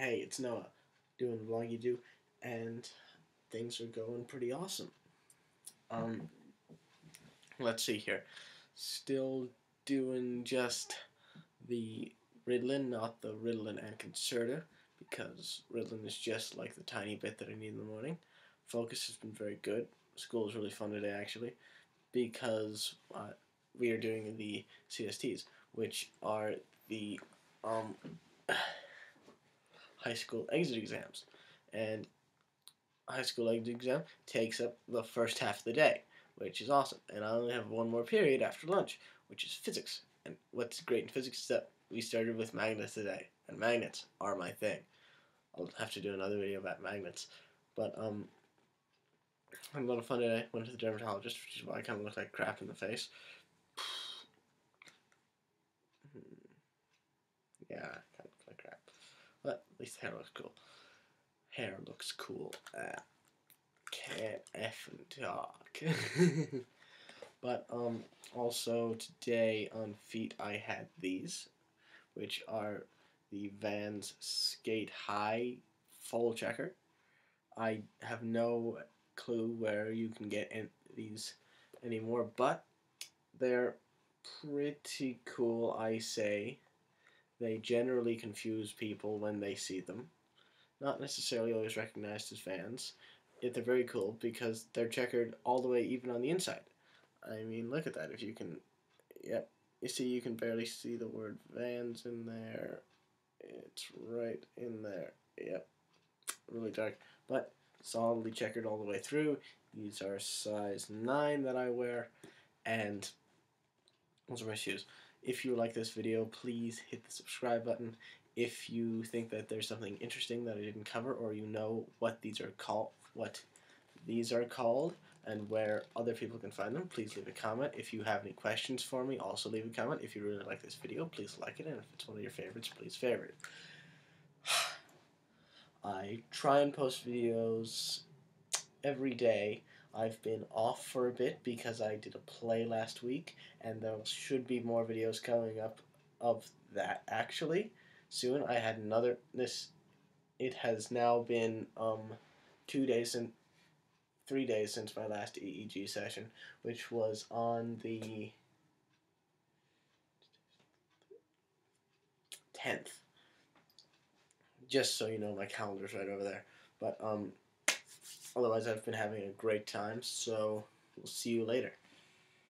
hey, it's Noah doing the vlog you do, and things are going pretty awesome. Um, let's see here. Still doing just the Ritalin, not the Ritalin and Concerta, because Ritalin is just like the tiny bit that I need in the morning. Focus has been very good. School is really fun today, actually, because uh, we are doing the CSTs, which are the um, high school exit exams. And high school exit exam takes up the first half of the day, which is awesome. And I only have one more period after lunch, which is physics. And what's great in physics is that we started with magnets today, and magnets are my thing. I'll have to do another video about magnets. But, um, I had a lot of fun today. Went to the dermatologist, which is why I kind of look like crap in the face. yeah, kind of look like crap. But at least hair looks cool. Hair looks cool. Uh, can't effing talk. but um, also today on feet I had these, which are the Vans Skate High Full Checker. I have no clue where you can get these anymore, but they're pretty cool, I say. They generally confuse people when they see them. Not necessarily always recognized as Vans. Yet they're very cool because they're checkered all the way even on the inside. I mean, look at that. If you can, yep. You see, you can barely see the word Vans in there. It's right in there. Yep. Really dark. But solidly checkered all the way through. These are size 9 that I wear. And those are my shoes. If you like this video, please hit the subscribe button. If you think that there's something interesting that I didn't cover, or you know what these are called, what these are called, and where other people can find them, please leave a comment. If you have any questions for me, also leave a comment. If you really like this video, please like it, and if it's one of your favorites, please favorite it. I try and post videos every day. I've been off for a bit because I did a play last week, and there should be more videos coming up of that actually soon. I had another this. It has now been um, two days and three days since my last EEG session, which was on the tenth. Just so you know, my calendar's right over there. But um, otherwise, I've been having a great time. So we'll see you later.